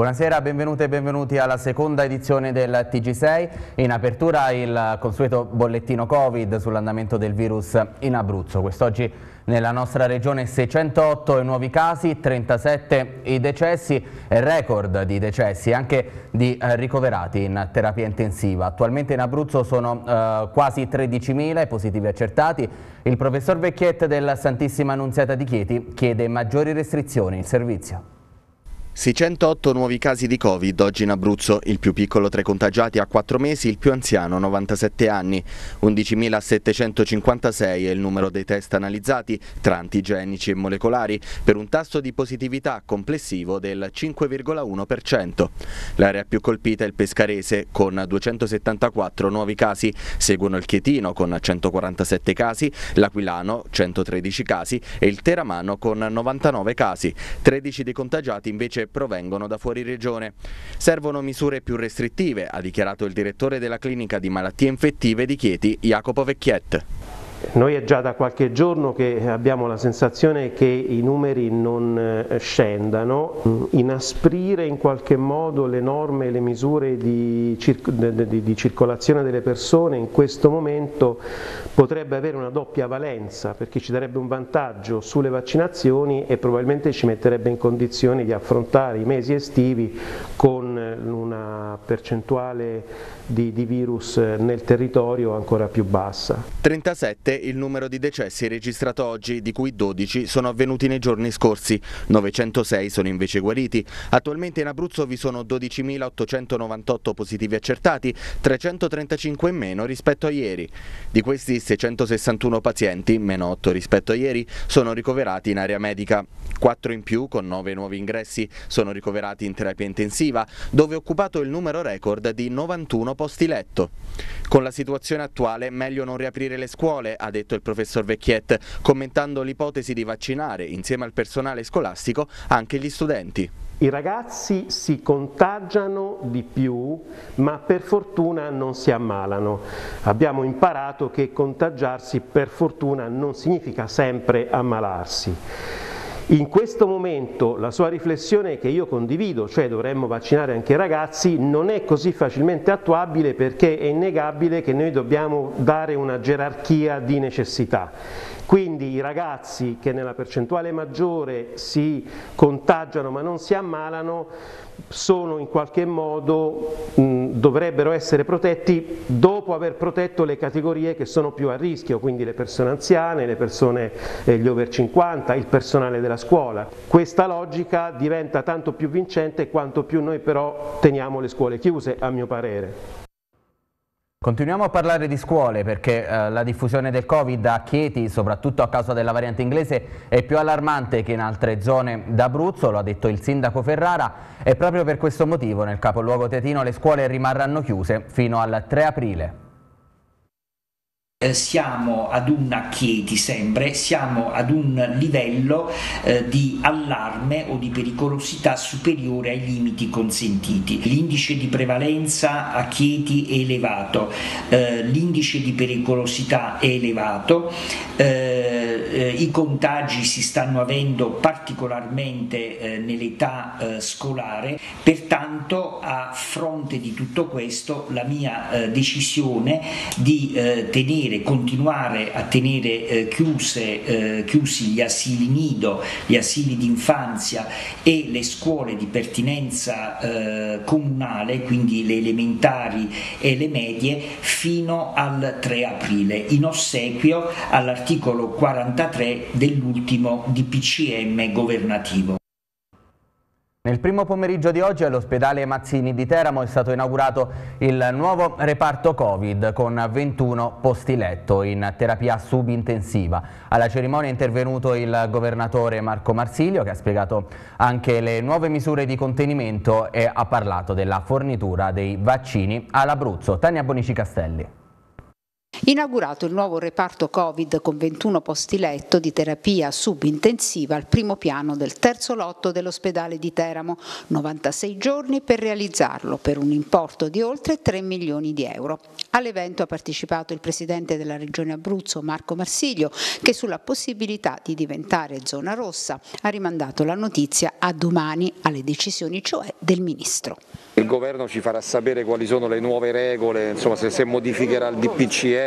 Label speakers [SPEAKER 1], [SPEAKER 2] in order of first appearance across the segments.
[SPEAKER 1] Buonasera, benvenute e benvenuti alla seconda edizione del TG6. In apertura il consueto bollettino Covid sull'andamento del virus in Abruzzo. Quest'oggi nella nostra regione 608 i nuovi casi, 37 i decessi, record di decessi e anche di eh, ricoverati in terapia intensiva. Attualmente in Abruzzo sono eh, quasi 13.000 i positivi accertati. Il professor Vecchiette del Santissima Annunziata di Chieti chiede maggiori restrizioni in servizio.
[SPEAKER 2] 608 nuovi casi di Covid oggi in Abruzzo, il più piccolo tra i contagiati ha 4 mesi, il più anziano 97 anni. 11.756 è il numero dei test analizzati tra antigenici e molecolari per un tasso di positività complessivo del 5,1%. L'area più colpita è il Pescarese con 274 nuovi casi, seguono il Chietino con 147 casi, l'Aquilano 113 casi e il Teramano con 99 casi. 13 dei contagiati invece provengono da fuori regione. Servono misure più restrittive, ha dichiarato il direttore della clinica di malattie infettive di Chieti, Jacopo Vecchiet.
[SPEAKER 3] Noi è già da qualche giorno che abbiamo la sensazione che i numeri non eh, scendano, inasprire in qualche modo le norme e le misure di, circ di, di, circolazione delle persone in questo momento potrebbe avere una doppia valenza perché ci darebbe un vantaggio sulle vaccinazioni e probabilmente ci metterebbe in condizioni di affrontare i mesi estivi con una percentuale di, di virus nel territorio ancora più bassa.
[SPEAKER 2] 37 7 il numero di decessi registrato oggi, di cui 12 sono avvenuti nei giorni scorsi, 906 sono invece guariti. Attualmente in Abruzzo vi sono 12.898 positivi accertati, 335 in meno rispetto a ieri. Di questi 661 pazienti, meno 8 rispetto a ieri, sono ricoverati in area medica. 4 in più, con 9 nuovi ingressi, sono ricoverati in terapia intensiva, dove è occupato il numero record di 91 posti letto. Con la situazione attuale meglio non riaprire le scuole, ha detto il professor Vecchiet, commentando l'ipotesi di vaccinare insieme al personale scolastico anche gli studenti.
[SPEAKER 3] I ragazzi si contagiano di più, ma per fortuna non si ammalano. Abbiamo imparato che contagiarsi per fortuna non significa sempre ammalarsi. In questo momento la sua riflessione che io condivido, cioè dovremmo vaccinare anche i ragazzi, non è così facilmente attuabile perché è innegabile che noi dobbiamo dare una gerarchia di necessità. Quindi i ragazzi che nella percentuale maggiore si contagiano ma non si ammalano sono in qualche modo, mh, dovrebbero essere protetti dopo aver protetto le categorie che sono più a rischio, quindi le persone anziane, le persone, eh, gli over 50, il personale della scuola. Questa logica diventa tanto più vincente quanto più noi però teniamo le scuole chiuse, a mio parere.
[SPEAKER 1] Continuiamo a parlare di scuole perché eh, la diffusione del Covid a Chieti, soprattutto a causa della variante inglese, è più allarmante che in altre zone d'Abruzzo, lo ha detto il sindaco Ferrara, e proprio per questo motivo nel capoluogo tetino le scuole rimarranno chiuse fino al 3 aprile.
[SPEAKER 4] Eh, siamo ad un a Chieti sempre, siamo ad un livello eh, di allarme o di pericolosità superiore ai limiti consentiti. L'indice di prevalenza a Chieti è elevato, eh, l'indice di pericolosità è elevato, eh, eh, i contagi si stanno avendo particolarmente eh, nell'età scolare, pertanto a fronte di tutto questo la mia decisione di tenere tenere, continuare a tenere eh, chiuse, eh, chiusi gli asili nido, gli asili d'infanzia e le scuole di pertinenza eh, comunale, quindi le elementari e le medie, fino al 3 aprile, in ossequio all'articolo 43 dell'ultimo DPCM governativo.
[SPEAKER 1] Nel primo pomeriggio di oggi all'ospedale Mazzini di Teramo è stato inaugurato il nuovo reparto Covid con 21 posti letto in terapia subintensiva. Alla cerimonia è intervenuto il governatore Marco Marsilio che ha spiegato anche le nuove misure di contenimento e ha parlato della fornitura dei vaccini all'Abruzzo. Tania Bonici Castelli.
[SPEAKER 5] Inaugurato il nuovo reparto Covid con 21 posti letto di terapia subintensiva al primo piano del terzo lotto dell'ospedale di Teramo, 96 giorni per realizzarlo per un importo di oltre 3 milioni di euro. All'evento ha partecipato il presidente della regione Abruzzo Marco Marsiglio che sulla possibilità di diventare zona rossa ha rimandato la notizia a domani alle decisioni cioè del ministro.
[SPEAKER 6] Il governo ci farà sapere quali sono le nuove regole, insomma, se, se modificherà il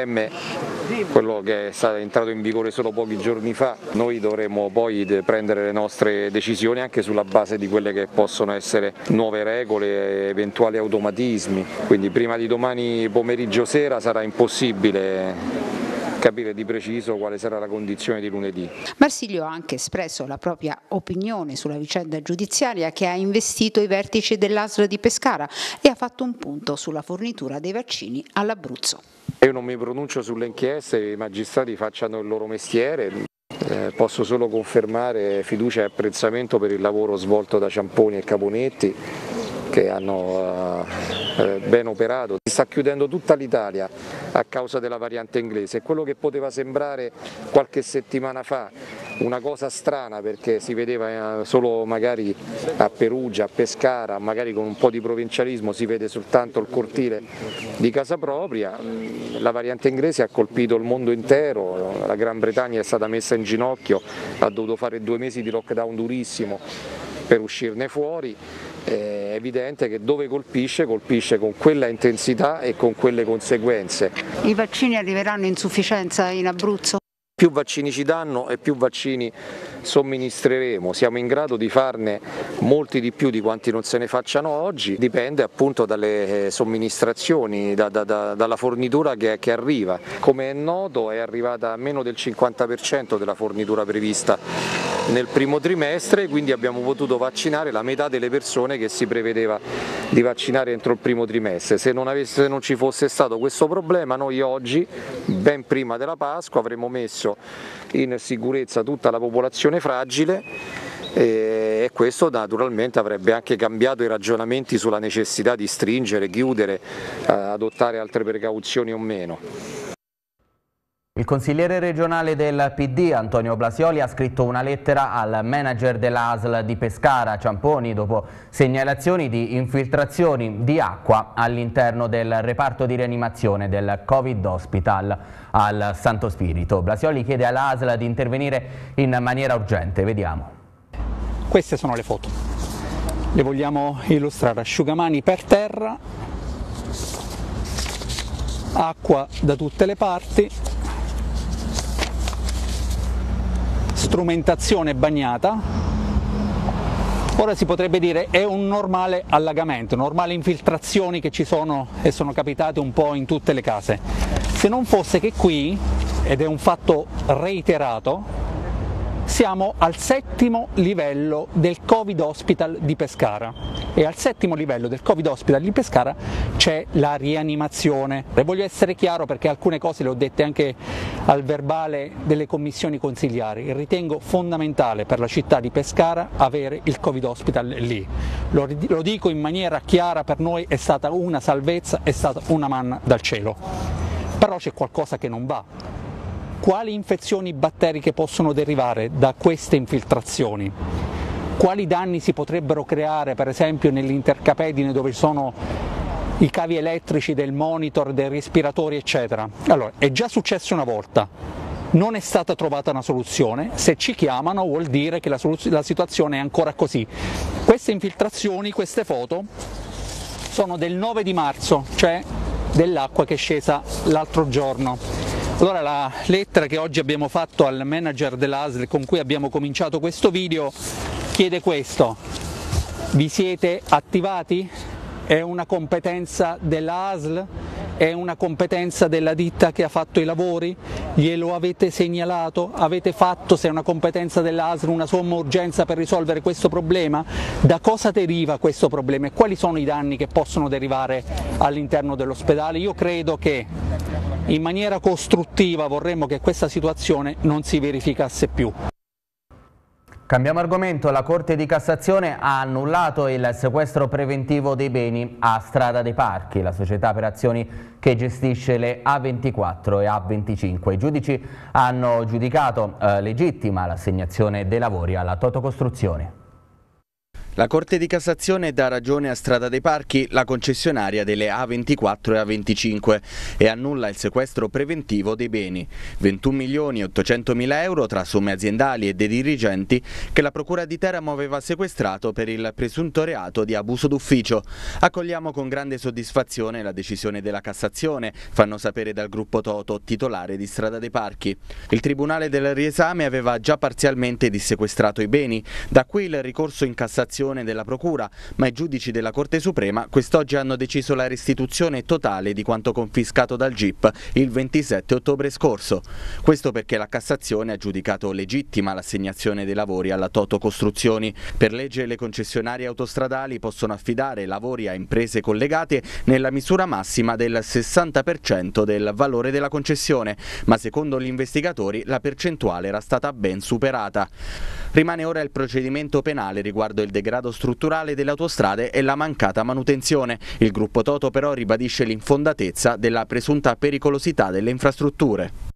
[SPEAKER 6] DPCM, quello che è entrato in vigore solo pochi giorni fa, noi dovremo poi prendere le nostre decisioni anche sulla base di quelle che possono essere nuove regole, eventuali automatismi, quindi prima di domani pomeriggio sera sarà impossibile capire di preciso quale sarà la condizione di lunedì.
[SPEAKER 5] Marsilio ha anche espresso la propria opinione sulla vicenda giudiziaria che ha investito i vertici dell'ASL di Pescara e ha fatto un punto sulla fornitura dei vaccini all'Abruzzo.
[SPEAKER 6] Io non mi pronuncio sulle inchieste, i magistrati facciano il loro mestiere, eh, posso solo confermare fiducia e apprezzamento per il lavoro svolto da Ciamponi e Caponetti che hanno eh, ben operato. Si sta chiudendo tutta l'Italia a causa della variante inglese. Quello che poteva sembrare qualche settimana fa una cosa strana perché si vedeva eh, solo magari a Perugia, a Pescara, magari con un po' di provincialismo si vede soltanto il cortile di casa propria, la variante inglese ha colpito il mondo intero, la Gran Bretagna è stata messa in ginocchio, ha dovuto fare due mesi di lockdown durissimo per uscirne fuori è evidente che dove colpisce, colpisce con quella intensità e con quelle conseguenze.
[SPEAKER 5] I vaccini arriveranno in sufficienza in Abruzzo?
[SPEAKER 6] Più vaccini ci danno e più vaccini somministreremo, siamo in grado di farne molti di più di quanti non se ne facciano oggi, dipende appunto dalle eh, somministrazioni, da, da, da, dalla fornitura che, che, arriva. Come è noto è arrivata a meno del 50% della fornitura prevista nel primo trimestre, quindi abbiamo potuto vaccinare la metà delle persone che si prevedeva di vaccinare entro il primo trimestre. Se non, avesse, se non ci fosse stato questo problema noi oggi, ben prima della Pasqua, avremmo messo in sicurezza tutta la popolazione fragile e questo naturalmente avrebbe anche cambiato i ragionamenti sulla necessità di stringere, chiudere, eh, adottare altre precauzioni o meno.
[SPEAKER 1] Il consigliere regionale del PD, Antonio Blasioli, ha scritto una lettera al manager dell'ASL di Pescara, Ciamponi, dopo segnalazioni di infiltrazioni di acqua all'interno del reparto di rianimazione del Covid Hospital al Santo Spirito. Blasioli chiede all'ASL di intervenire in maniera urgente. Vediamo.
[SPEAKER 7] Queste sono le foto. Le vogliamo illustrare. Asciugamani per terra, acqua da tutte le parti, strumentazione bagnata, ora si potrebbe dire è un normale allagamento, normali infiltrazioni che ci sono e sono capitate un po' in tutte le case. Se non fosse che qui, ed è un fatto reiterato, siamo al settimo livello del Covid Hospital di Pescara e al settimo livello del Covid Hospital di Pescara c'è la rianimazione. E voglio essere chiaro perché alcune cose le ho dette anche al verbale delle commissioni consigliari. Ritengo fondamentale per la città di Pescara avere il Covid Hospital lì. Lo, lo dico in maniera chiara, per noi è stata una salvezza, è stata una manna dal cielo. Però c'è qualcosa che non va quali infezioni batteriche possono derivare da queste infiltrazioni? Quali danni si potrebbero creare per esempio nell'intercapedine dove sono i cavi elettrici del monitor, dei respiratori eccetera? Allora, è già successo una volta, non è stata trovata una soluzione, se ci chiamano vuol dire che la, la situazione è ancora così. Queste infiltrazioni, queste foto, sono del 9 di marzo, cioè dell'acqua che è scesa l'altro giorno. Allora la lettera che oggi abbiamo fatto al manager dell'ASL con cui abbiamo cominciato questo video chiede questo, vi siete attivati? È una competenza dell'ASL? È una competenza della ditta che ha fatto i lavori? Glielo avete segnalato? Avete fatto, se è una competenza dell'ASL, una somma urgenza per risolvere questo problema? Da cosa deriva questo problema e quali sono i danni che possono derivare all'interno dell'ospedale? Io credo che in maniera costruttiva vorremmo che questa situazione non si verificasse più.
[SPEAKER 1] Cambiamo argomento, la Corte di Cassazione ha annullato il sequestro preventivo dei beni a Strada dei Parchi, la società per azioni che gestisce le A24 e A25. I giudici hanno giudicato eh, legittima l'assegnazione dei lavori alla Toto Costruzione.
[SPEAKER 2] La Corte di Cassazione dà ragione a Strada dei Parchi, la concessionaria delle A24 e A25, e annulla il sequestro preventivo dei beni, 21 milioni e 800 mila euro tra somme aziendali e dei dirigenti che la Procura di Teramo aveva sequestrato per il presunto reato di abuso d'ufficio. Accogliamo con grande soddisfazione la decisione della Cassazione, fanno sapere dal gruppo Toto, titolare di Strada dei Parchi. Il Tribunale del riesame aveva già parzialmente dissequestrato i beni, da qui il ricorso in Cassazione decisione della Procura, ma i giudici della Corte Suprema quest'oggi hanno deciso la restituzione totale di quanto confiscato dal GIP il 27 ottobre scorso. Questo perché la Cassazione ha giudicato legittima l'assegnazione dei lavori alla Toto Costruzioni. Per legge le concessionarie autostradali possono affidare lavori a imprese collegate nella misura massima del 60% del valore della concessione, ma secondo gli investigatori la percentuale era stata ben superata. Rimane ora il procedimento penale riguardo il degrado strutturale delle autostrade e la mancata manutenzione. Il gruppo Toto però ribadisce l'infondatezza della presunta pericolosità delle infrastrutture.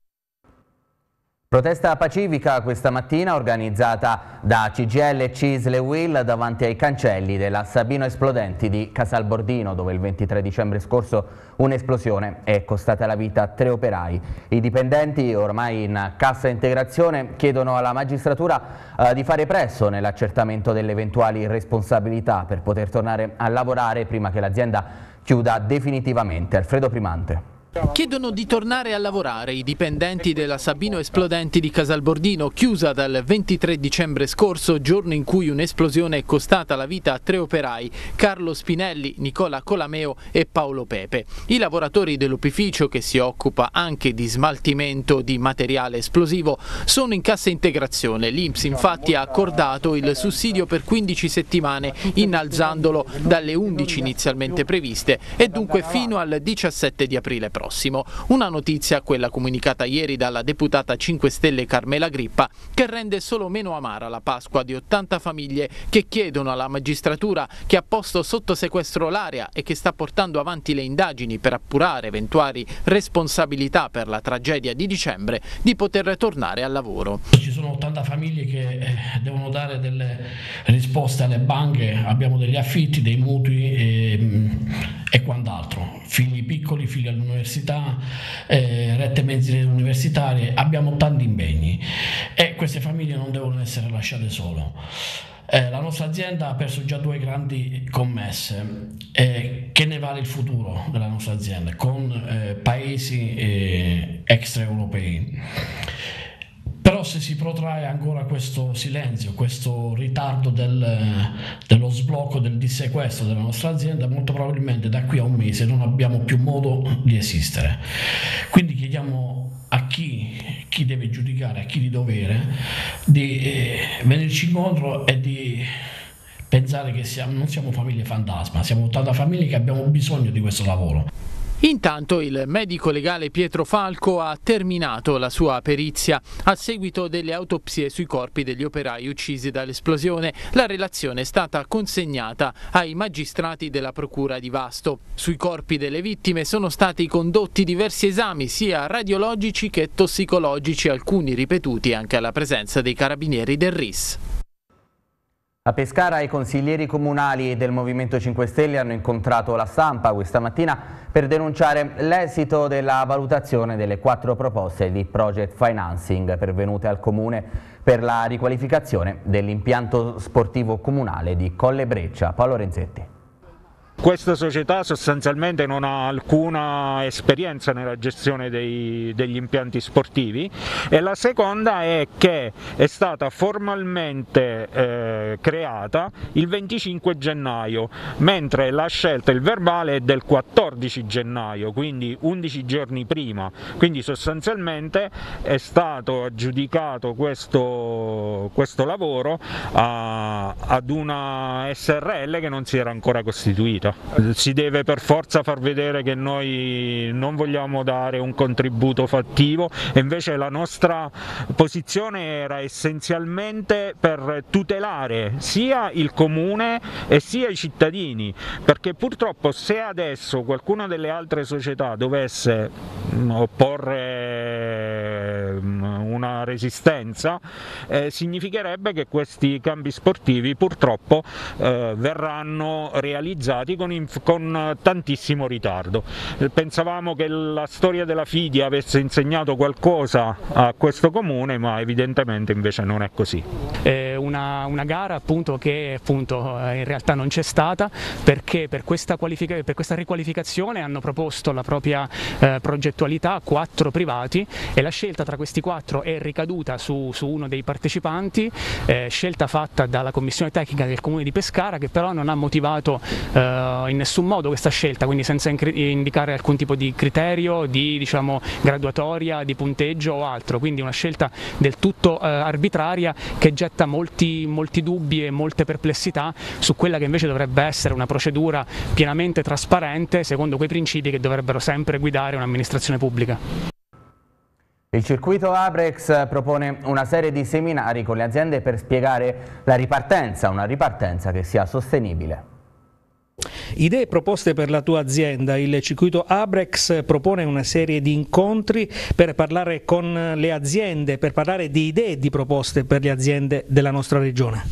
[SPEAKER 1] Protesta pacifica questa mattina organizzata da CGL e Cisle Will davanti ai cancelli della Sabino Esplodenti di Casalbordino dove il 23 dicembre scorso un'esplosione è costata la vita a tre operai. I dipendenti ormai in cassa integrazione chiedono alla magistratura eh, di fare presso nell'accertamento delle eventuali responsabilità per poter tornare a lavorare prima che l'azienda chiuda definitivamente. Alfredo Primante.
[SPEAKER 8] Chiedono di tornare a lavorare i dipendenti della Sabino Esplodenti di Casalbordino, chiusa dal 23 dicembre scorso, giorno in cui un'esplosione è costata la vita a tre operai, Carlo Spinelli, Nicola Colameo e Paolo Pepe. I lavoratori dell'opificio, che si occupa anche di smaltimento di materiale esplosivo, sono in cassa integrazione. L'Inps infatti ha accordato il sussidio per 15 settimane, innalzandolo dalle 11 inizialmente previste e dunque fino al 17 di aprile prossimo prossimo. Una notizia, quella comunicata ieri dalla deputata 5 Stelle Carmela Grippa, che rende solo meno amara la Pasqua di 80 famiglie che chiedono alla magistratura che ha posto sotto sequestro l'area e che sta portando avanti le indagini per appurare eventuali responsabilità per la tragedia di dicembre di poter tornare al lavoro.
[SPEAKER 9] Ci sono 80 famiglie che eh, devono dare delle risposte alle banche, abbiamo degli affitti, dei mutui e, mm, e quant'altro, figli piccoli, figli all'università università, eh, rette mezzi universitarie, abbiamo tanti impegni e queste famiglie non devono essere lasciate sole. Eh, la nostra azienda ha perso già due grandi commesse, eh, che ne vale il futuro della nostra azienda con eh, paesi eh, extraeuropei. Però se si protrae ancora questo silenzio, questo ritardo del, dello sblocco, del dissequestro della nostra azienda, molto probabilmente da qui a un mese non abbiamo più modo di esistere. Quindi chiediamo a chi, chi deve giudicare, a chi di dovere, di eh, venirci incontro e di pensare che siamo, non siamo famiglie fantasma, siamo tanta famiglie che abbiamo bisogno di questo lavoro.
[SPEAKER 8] Intanto il medico legale Pietro Falco ha terminato la sua perizia a seguito delle autopsie sui corpi degli operai uccisi dall'esplosione. La relazione è stata consegnata ai magistrati della Procura di Vasto. Sui corpi delle vittime sono stati condotti diversi esami sia radiologici che tossicologici, alcuni ripetuti anche alla presenza dei carabinieri del RIS.
[SPEAKER 1] A Pescara i consiglieri comunali del Movimento 5 Stelle hanno incontrato la stampa questa mattina per denunciare l'esito della valutazione delle quattro proposte di project financing pervenute al Comune per la riqualificazione dell'impianto sportivo comunale di Colle Breccia. Paolo Renzetti.
[SPEAKER 10] Questa società sostanzialmente non ha alcuna esperienza nella gestione dei, degli impianti sportivi e la seconda è che è stata formalmente eh, creata il 25 gennaio, mentre la scelta, il verbale è del 14 gennaio, quindi 11 giorni prima, quindi sostanzialmente è stato aggiudicato questo, questo lavoro a, ad una SRL che non si era ancora costituita. Partita. Si deve per forza far vedere che noi non vogliamo dare un contributo fattivo e invece la nostra posizione era essenzialmente per tutelare sia il comune e sia i cittadini, perché purtroppo se adesso qualcuna delle altre società dovesse mm, opporre resistenza, eh, significherebbe che questi cambi sportivi purtroppo eh, verranno realizzati con, con tantissimo ritardo. Pensavamo che la storia della Fidia avesse insegnato qualcosa a questo comune, ma evidentemente invece non è così.
[SPEAKER 11] È una, una gara appunto che appunto in realtà non c'è stata perché per questa, per questa riqualificazione hanno proposto la propria eh, progettualità quattro privati e la scelta tra questi quattro è ricaduta su, su uno dei partecipanti, eh, scelta fatta dalla commissione tecnica del comune di Pescara che però non ha motivato eh, in nessun modo questa scelta, quindi senza indicare alcun tipo di criterio, di diciamo, graduatoria, di punteggio o altro, quindi una scelta del tutto eh, arbitraria che getta molti, molti dubbi e molte perplessità su quella che invece dovrebbe essere una procedura pienamente trasparente secondo quei principi che dovrebbero sempre guidare un'amministrazione pubblica.
[SPEAKER 1] Il circuito Abrex propone una serie di seminari con le aziende per spiegare la ripartenza, una ripartenza che sia sostenibile.
[SPEAKER 12] Idee proposte per la tua azienda. Il circuito Abrex propone una serie di incontri per parlare con le aziende, per parlare di idee e di proposte per le aziende della nostra regione.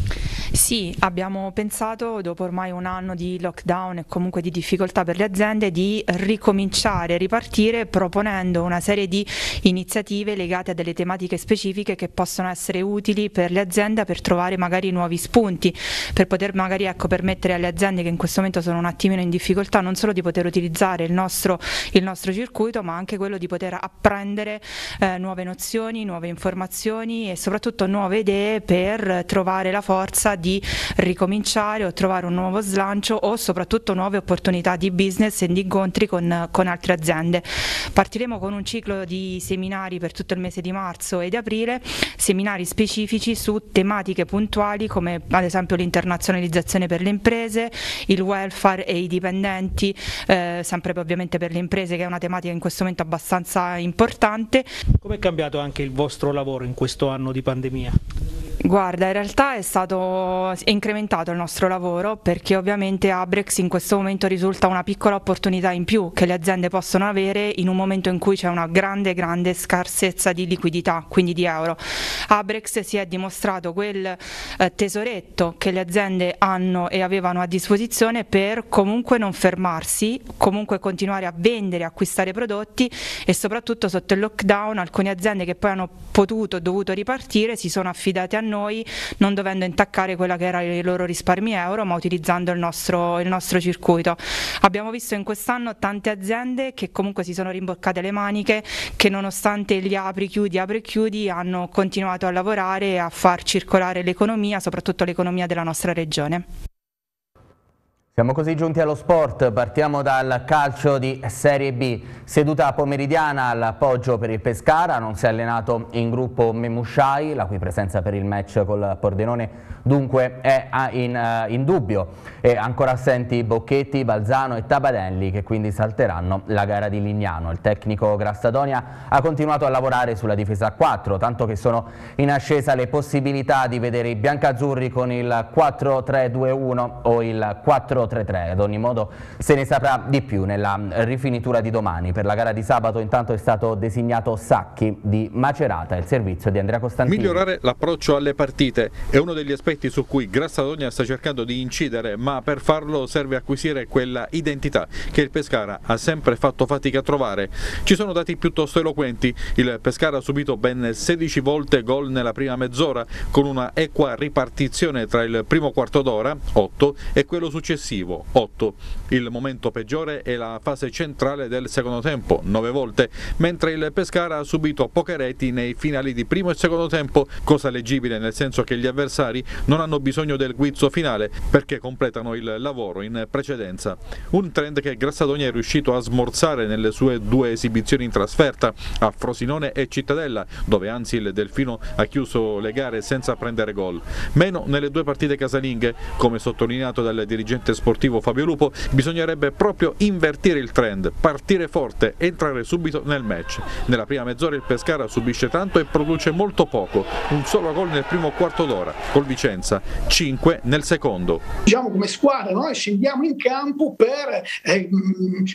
[SPEAKER 13] Sì, abbiamo pensato dopo ormai un anno di lockdown e comunque di difficoltà per le aziende di ricominciare, ripartire proponendo una serie di iniziative legate a delle tematiche specifiche che possono essere utili per le aziende per trovare magari nuovi spunti, per poter magari ecco, permettere alle aziende che in questo momento sono un attimino in difficoltà non solo di poter utilizzare il nostro, il nostro circuito ma anche quello di poter apprendere eh, nuove nozioni, nuove informazioni e soprattutto nuove idee per trovare la forza di ricominciare o trovare un nuovo slancio o soprattutto nuove opportunità di business e di incontri con, con altre aziende. Partiremo con un ciclo di seminari per tutto il mese di marzo e di aprile, seminari specifici su tematiche puntuali come ad esempio l'internazionalizzazione per le imprese, il welfare e i dipendenti, eh, sempre ovviamente per le imprese che è una tematica in questo momento abbastanza importante.
[SPEAKER 12] Come è cambiato anche il vostro lavoro in questo anno di pandemia?
[SPEAKER 13] Guarda, in realtà è stato è incrementato il nostro lavoro perché ovviamente Abrex in questo momento risulta una piccola opportunità in più che le aziende possono avere in un momento in cui c'è una grande grande scarsezza di liquidità, quindi di euro. Abrex si è dimostrato quel eh, tesoretto che le aziende hanno e avevano a disposizione per comunque non fermarsi, comunque continuare a vendere, acquistare prodotti e soprattutto sotto il lockdown alcune aziende che poi hanno potuto, dovuto ripartire si sono affidate a noi noi non dovendo intaccare quella che era i loro risparmi euro ma utilizzando il nostro, il nostro circuito. Abbiamo visto in quest'anno tante aziende che comunque si sono rimboccate le maniche che nonostante gli apri chiudi apri chiudi hanno continuato a lavorare e a far circolare l'economia, soprattutto l'economia della nostra regione.
[SPEAKER 1] Siamo così giunti allo sport, partiamo dal calcio di Serie B. Seduta pomeridiana all'appoggio per il Pescara, non si è allenato in gruppo Memusciai, la cui presenza per il match col Pordenone dunque è in, uh, in dubbio. E ancora assenti Bocchetti, Balzano e Tabadelli che quindi salteranno la gara di Lignano. Il tecnico Grassadonia ha continuato a lavorare sulla difesa a 4, tanto che sono in ascesa le possibilità di vedere i biancazzurri con il 4-3-2-1 o il 4 4-3-3. Ad ogni modo se ne saprà di più nella rifinitura di domani. Per la gara di sabato intanto è stato designato Sacchi di Macerata, il servizio di Andrea Costantini.
[SPEAKER 14] Migliorare l'approccio alle partite è uno degli aspetti su cui Grassadonia sta cercando di incidere, ma per farlo serve acquisire quella identità che il Pescara ha sempre fatto fatica a trovare. Ci sono dati piuttosto eloquenti. Il Pescara ha subito ben 16 volte gol nella prima mezz'ora, con una equa ripartizione tra il primo quarto d'ora, 8, e quello successivo successivo 8. Il momento peggiore è la fase centrale del secondo tempo, 9 volte, mentre il Pescara ha subito poche reti nei finali di primo e secondo tempo, cosa leggibile nel senso che gli avversari non hanno bisogno del guizzo finale perché completano il lavoro in precedenza. Un trend che Grassadonia è riuscito a smorzare nelle sue due esibizioni in trasferta a Frosinone e Cittadella, dove anzi il Delfino ha chiuso le gare senza prendere gol. Meno nelle due partite casalinghe, come sottolineato dal dirigente sportivo sportivo Fabio Lupo, bisognerebbe proprio invertire il trend, partire forte, entrare subito nel match. Nella prima mezz'ora il Pescara subisce tanto e produce molto poco, un solo gol nel primo quarto d'ora, col Vicenza, 5 nel secondo.
[SPEAKER 15] Diciamo come squadra noi scendiamo in campo per, eh,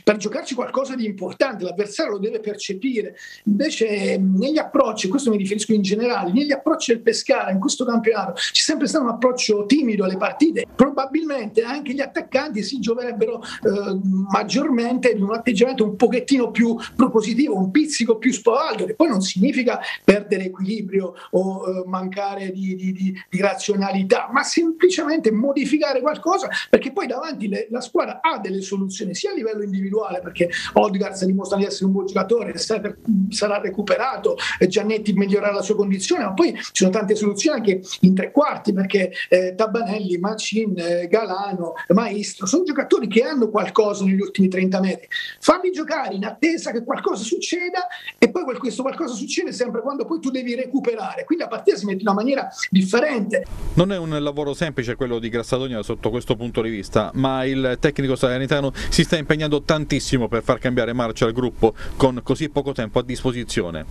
[SPEAKER 15] per giocarci qualcosa di importante, l'avversario lo deve percepire. Invece negli approcci, questo mi riferisco in generale, negli approcci del Pescara in questo campionato c'è sempre stato un approccio timido alle partite. Probabilmente anche gli attaccanti si gioverebbero eh, maggiormente di un atteggiamento un pochettino più propositivo, un pizzico più spavaldo, che poi non significa perdere equilibrio o eh, mancare di, di, di, di, razionalità, ma semplicemente modificare qualcosa perché poi davanti le, la squadra ha delle soluzioni sia a livello individuale perché Odgard sta dimostrando di essere un buon giocatore, sarà recuperato, Giannetti migliorerà la sua condizione, ma poi ci sono tante soluzioni anche in tre quarti perché eh, Tabanelli, Macin, eh, Galano, Maestro sono giocatori che hanno qualcosa negli ultimi 30 metri. Fammi giocare in attesa che qualcosa succeda e poi questo qualcosa succede sempre quando poi tu devi recuperare. Quindi la partita si mette in una maniera differente.
[SPEAKER 14] Non è un lavoro semplice quello di Grassadonia sotto questo punto di vista, ma il tecnico salernitano si sta impegnando tantissimo per far cambiare marcia al gruppo con così poco tempo a disposizione.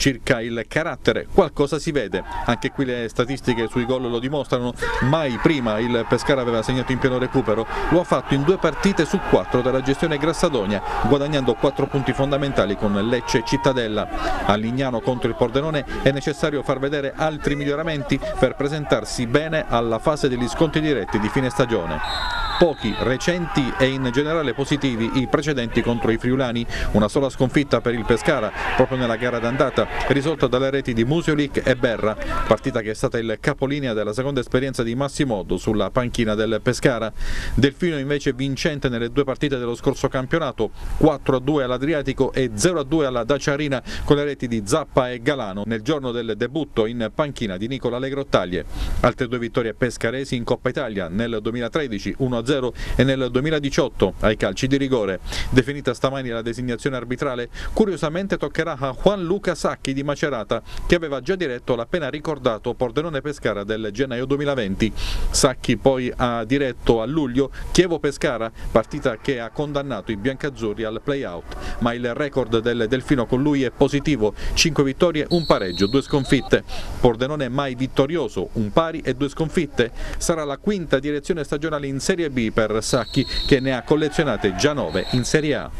[SPEAKER 14] Circa il carattere qualcosa si vede, anche qui le statistiche sui gol lo dimostrano, mai prima il Pescara aveva segnato in pieno recupero, lo ha fatto in due partite su quattro della gestione Grassadonia, guadagnando quattro punti fondamentali con Lecce e Cittadella. A Lignano contro il Pordenone è necessario far vedere altri miglioramenti per presentarsi bene alla fase degli sconti diretti di fine stagione pochi, recenti e in generale positivi i precedenti contro i friulani, una sola sconfitta per il Pescara proprio nella gara d'andata, risolta dalle reti di Musiolic e Berra, partita che è stata il capolinea della seconda esperienza di Massimodo sulla panchina del Pescara. Delfino invece vincente nelle due partite dello scorso campionato, 4-2 all'Adriatico e 0-2 alla Daciarina con le reti di Zappa e Galano nel giorno del debutto in panchina di Nicola Legrottaglie. Altre due vittorie pescaresi in Coppa Italia nel 2013 1-0 1-0 e nel 2018 ai calci di rigore. Definita stamani la designazione arbitrale, curiosamente toccherà a Juan Luca Sacchi di Macerata, che aveva già diretto l'appena ricordato Pordenone Pescara del gennaio 2020. Sacchi poi ha diretto a luglio Chievo Pescara, partita che ha condannato i biancazzurri al play-out, ma il record del Delfino con lui è positivo, 5 vittorie, un pareggio, 2 sconfitte. Pordenone mai vittorioso, un pari e 2 sconfitte. Sarà la quinta direzione stagionale in Serie B per Sacchi che ne ha collezionate già 9 in Serie A.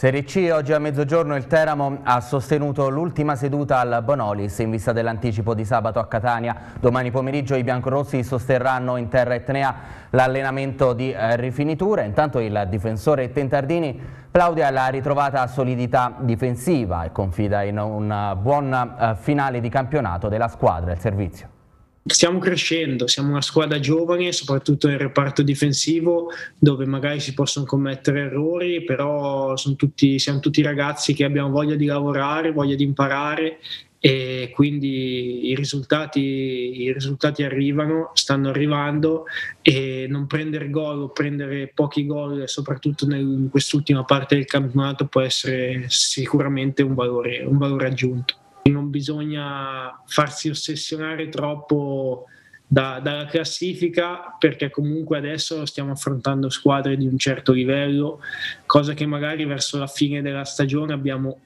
[SPEAKER 1] Serie C, oggi a mezzogiorno il Teramo ha sostenuto l'ultima seduta al Bonolis in vista dell'anticipo di sabato a Catania. Domani pomeriggio i biancorossi sosterranno in terra etnea l'allenamento di eh, rifinitura. Intanto il difensore Tentardini plaude la ritrovata solidità difensiva e confida in un buon eh, finale di campionato della squadra. Il servizio
[SPEAKER 16] stiamo crescendo, siamo una squadra giovane, soprattutto nel reparto difensivo, dove magari si possono commettere errori, però tutti, siamo tutti ragazzi che abbiamo voglia di lavorare, voglia di imparare e quindi i risultati, i risultati arrivano, stanno arrivando e non prendere gol o prendere pochi gol, soprattutto in quest'ultima parte del campionato, può essere sicuramente un valore, un valore aggiunto non bisogna farsi ossessionare troppo da, dalla classifica perché comunque adesso stiamo affrontando squadre di un certo livello, cosa che magari verso la fine della stagione abbiamo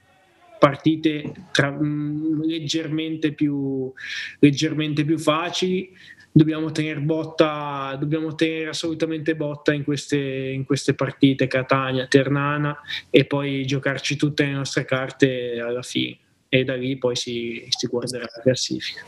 [SPEAKER 16] partite tra, mh, mm, leggermente, più, leggermente più facili. Dobbiamo tenere botta, dobbiamo tenere assolutamente botta in queste, in queste partite, Catania, Ternana, e poi giocarci tutte le nostre carte alla fine e da lì poi si, si guarderà la classifica.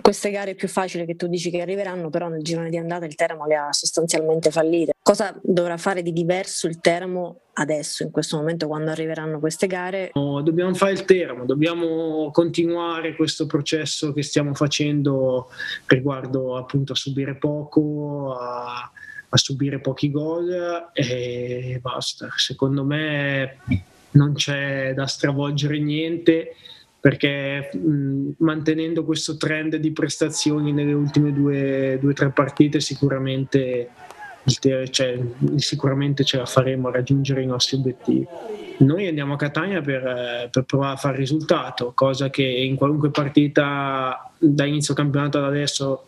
[SPEAKER 17] Queste gare più facili che tu dici che arriveranno, però nel girone di andata il Teramo le ha sostanzialmente fallite. Cosa dovrà fare di diverso il Teramo adesso, in questo momento, quando arriveranno queste gare?
[SPEAKER 16] No, dobbiamo fare il Teramo, dobbiamo continuare questo processo che stiamo facendo riguardo appunto a subire poco, a, a subire pochi gol e basta. Secondo me non c'è da stravolgere niente perché mh, mantenendo questo trend di prestazioni nelle ultime due o tre partite sicuramente, cioè, sicuramente ce la faremo a raggiungere i nostri obiettivi. Noi andiamo a Catania per, per provare a fare risultato, cosa che in qualunque partita da inizio campionato ad adesso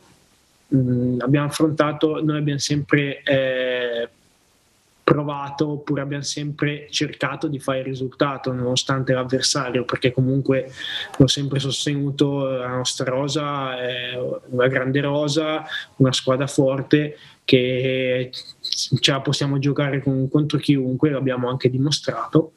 [SPEAKER 16] mh, abbiamo affrontato, noi abbiamo sempre eh, provato oppure abbiamo sempre cercato di fare il risultato nonostante l'avversario perché comunque l'ho sempre sostenuto la nostra rosa è una grande rosa una squadra forte che ce la possiamo giocare con, contro chiunque l'abbiamo anche dimostrato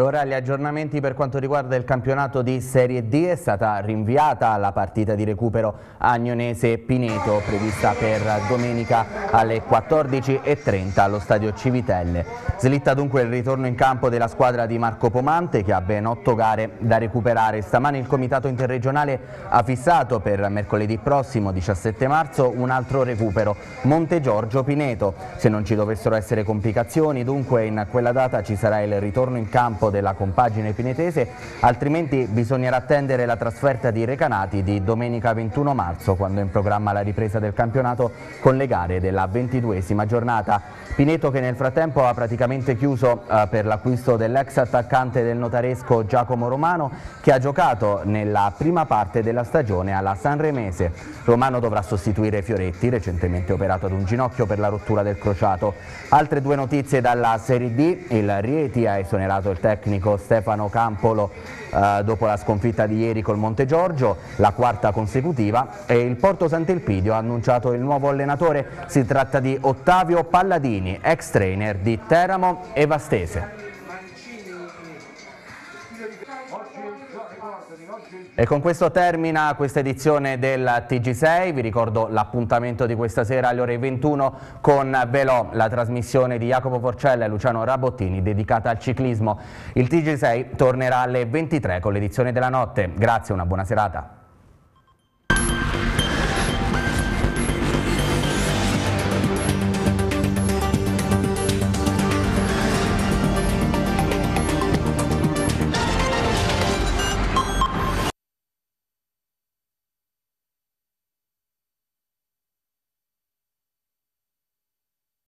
[SPEAKER 1] e ora gli aggiornamenti per quanto riguarda il campionato di Serie D è stata rinviata la partita di recupero Agnonese-Pineto prevista per domenica alle 14.30 allo stadio Civitelle. Slitta dunque il ritorno in campo della squadra di Marco Pomante che ha ben otto gare da recuperare. Stamani il comitato interregionale ha fissato per mercoledì prossimo 17 marzo un altro recupero Monte Giorgio Pineto. Se non ci dovessero essere complicazioni dunque in quella data ci sarà il ritorno in campo della compagine pinetese, altrimenti bisognerà attendere la trasferta di Recanati di domenica 21 marzo, quando è in programma la ripresa del campionato con le gare della ventiduesima giornata. Pineto che nel frattempo ha praticamente chiuso eh, per l'acquisto dell'ex attaccante del notaresco Giacomo Romano, che ha giocato nella prima parte della stagione alla Sanremese. Romano dovrà sostituire Fioretti, recentemente operato ad un ginocchio per la rottura del crociato. Altre due notizie dalla Serie D, il Rieti ha esonerato il tecnico Stefano Campolo eh, dopo la sconfitta di ieri col Monte Giorgio, la quarta consecutiva e il Porto Sant'Elpidio ha annunciato il nuovo allenatore, si tratta di Ottavio Palladini, ex trainer di Teramo e Vastese. E con questo termina questa edizione del TG6, vi ricordo l'appuntamento di questa sera alle ore 21 con Velò, la trasmissione di Jacopo Forcella e Luciano Rabottini dedicata al ciclismo. Il TG6 tornerà alle 23 con l'edizione della notte. Grazie, una buona serata.